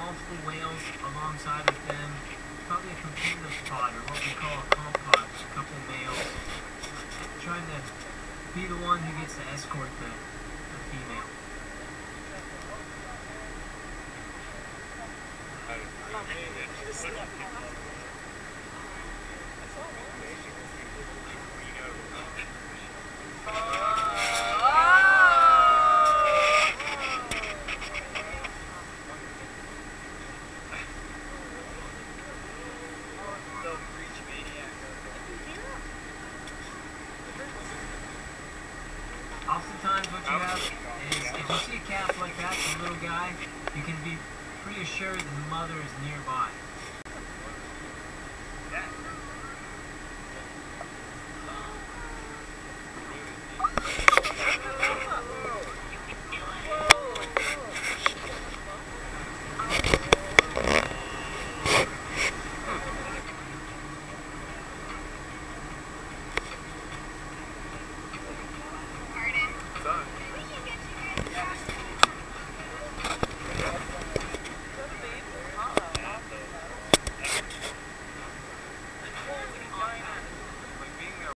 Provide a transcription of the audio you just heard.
multiple whales alongside of them. Probably a competitive pod, or what we call a comp pod. A couple males. Trying to be the one who gets to escort the, the female. Oftentimes what you have is if you see a calf like that, a little guy, you can be pretty assured the mother is nearby.